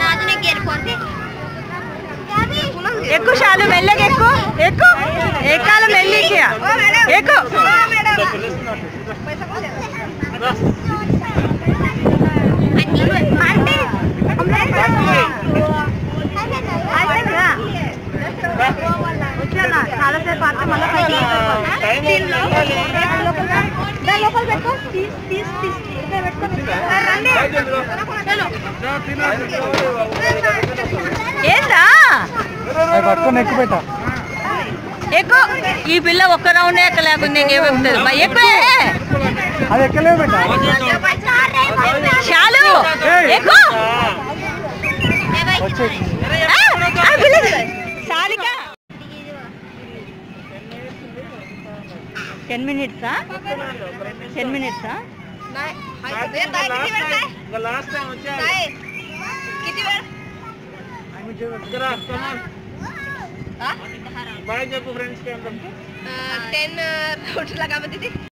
ఆ, ఉన్నీలేదా ఎక్కువ చాలు మెల్లగా ఎక్కువ ఎక్కువ ఎక్కాల మెల్లికి ఎక్కువ చాలాసేపు ఆడితే మళ్ళీ ఏందా? పట్టుకొని ఎక్కువ పెట్టా. ఎక్కువ ఈ పిల్ల ఒక్క రౌండ్ ఎక్కలేకుండా ఇంకేమెక్కుతుంది బా ఎక్కువే అది ఎక్కలేవు పెట్టా. చాలు. ఎక్కువ టెన్ మినిట్సా? టెన్ మినిట్సా?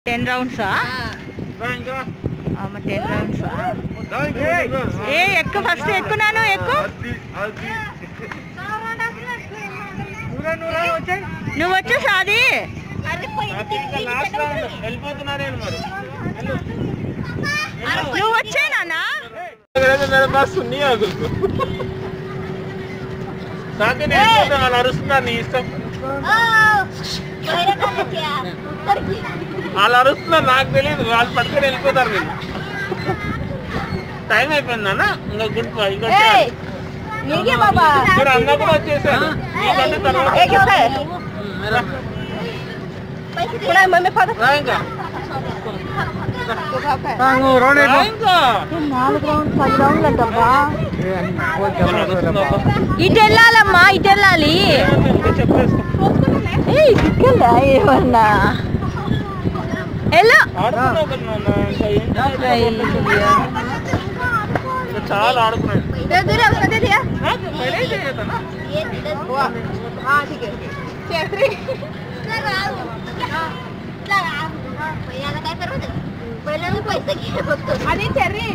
టెన్ రౌండ్సా టెన్ రౌండ్సా. ఏ ఎక్కువ ఫస్ట్ ఎక్కున్నాను ఎక్కువ. నువ్వు వచ్చే. నువ్వు నాకు వాళ్ళు అరుస్తున్నారు వాళ్ళు నాకు తెలియదు వాళ్ళు పట్టుకొని వెళ్ళిపోతారు నేను టైం అయిపోయింది ఇంకా గుడ్ బాయ్ ఇంకా అందరూ కూడా వచ్చేసారు నాలుగు రౌండ్ పది రౌండ్లు అంటబ్బా అరుస్తున్నారు. ఇటు వెళ్ళాలమ్మా ఇటు వెళ్ళాలి ఇటుకెళ్ళా ఏమన్నా? ఇంకా చాలా ఆడుకున్నాడు आणि चेरी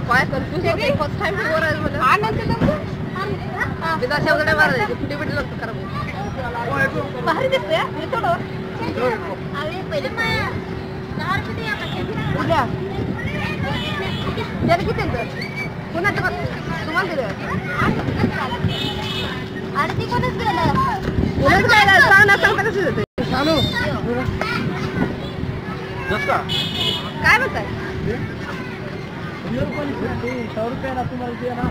काय करतो चेरी फर्स्ट टाइम बोर आहे मला हा नंतर नंतर बिदा शेवगडे मारले कुठे बिडे लागतो खराब बाहेर दिसतोय मी थोडं अरे पहिले उद्या. त्याला किती कोणाचं तुम्हाला देते देते चालू जस का काय म्हणताय सौ रुपये ना तुम्हाला दे ना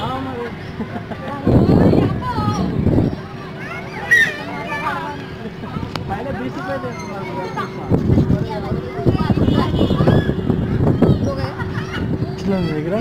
हा। मग पहिले वीस रुपये दे तुम्हाला वेगळा